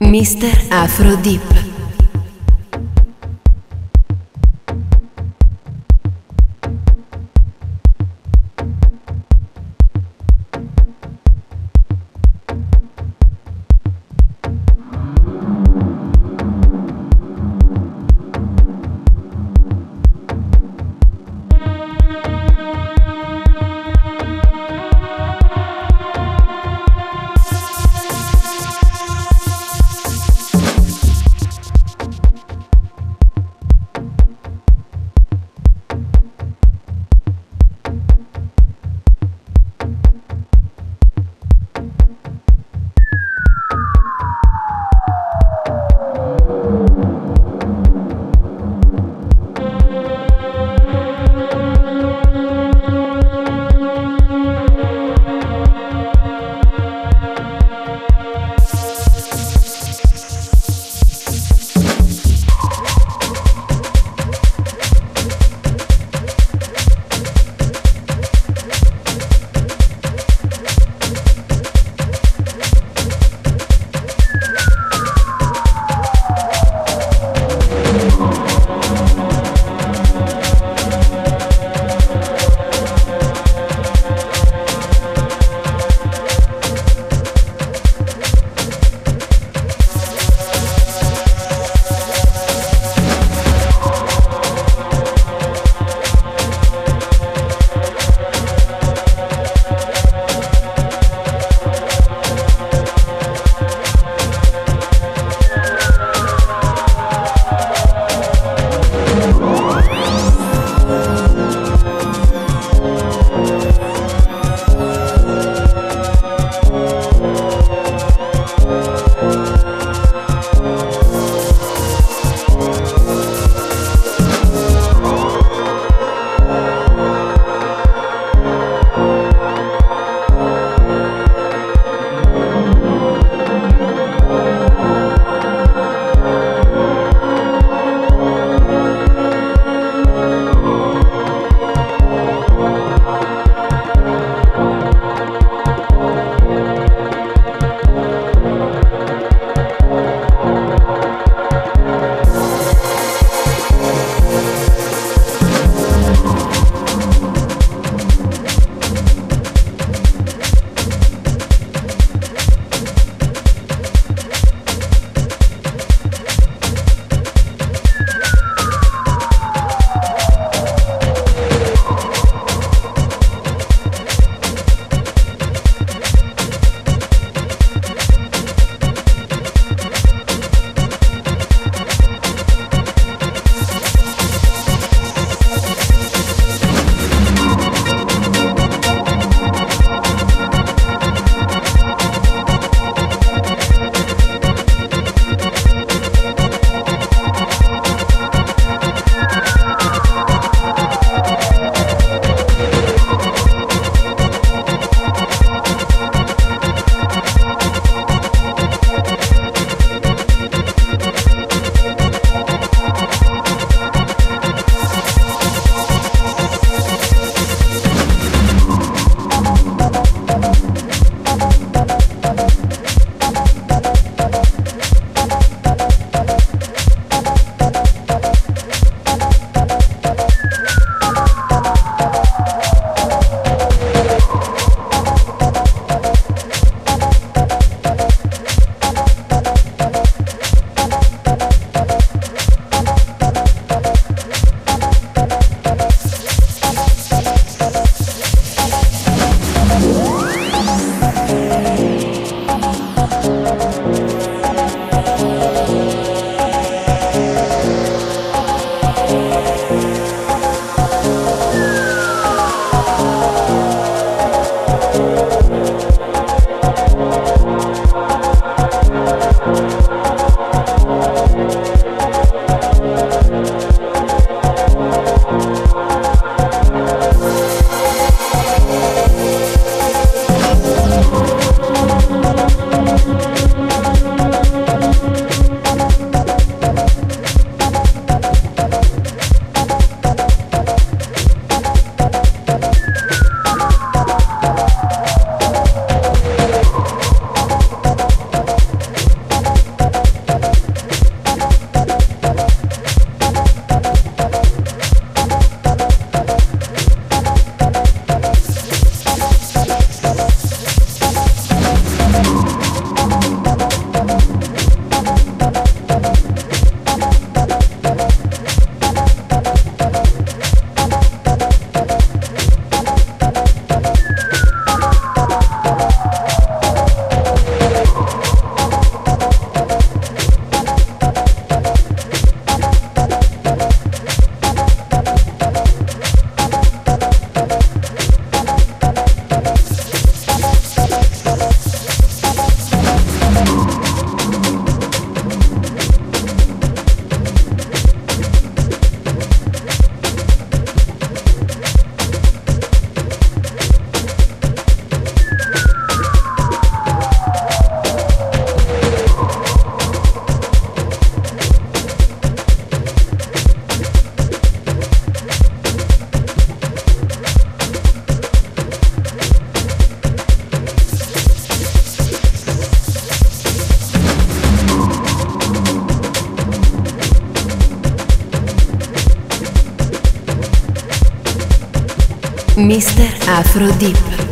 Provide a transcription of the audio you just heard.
Mr. Afro Deep. Mr. Afro Deep.